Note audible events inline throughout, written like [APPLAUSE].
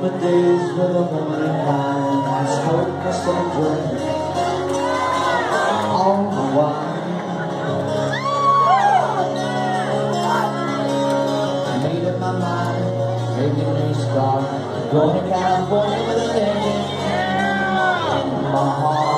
remember days with a woman in mind I spoke myself away All the while Made up my mind, maybe new start Going to California with a lady in my heart.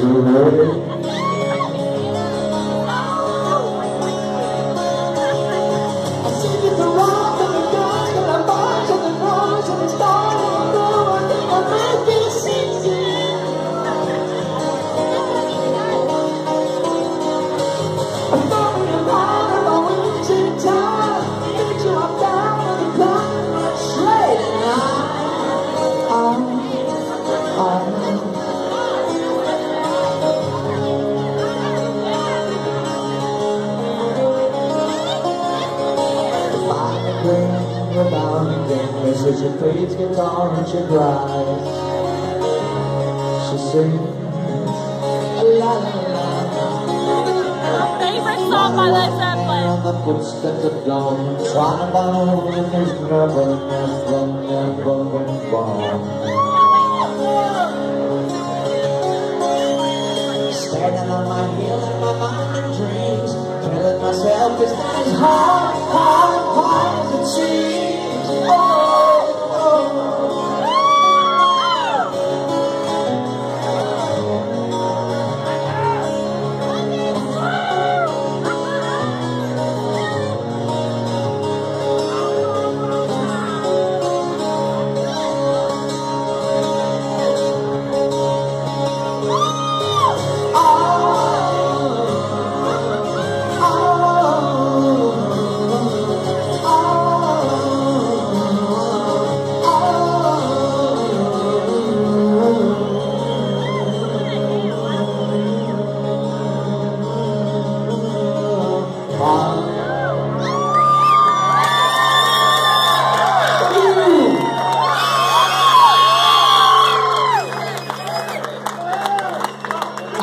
to [LAUGHS] rise. about again. Mrs. She plays guitar and she cries. She sings. La la la. Favorite song by Led Zeppelin. The footsteps of dawn Trying to find if there's never, never, never born Standing on my heel in my mind and dreams Telling myself it's not as hard, hard, hard as it seems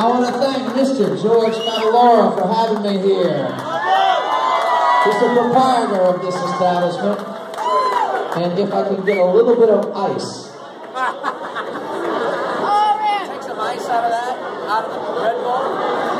I want to thank Mr. George Matalora for having me here. He's the proprietor of this establishment. And if I could get a little bit of ice. Oh [LAUGHS] man! Take some ice out of that, out of the Red Bull.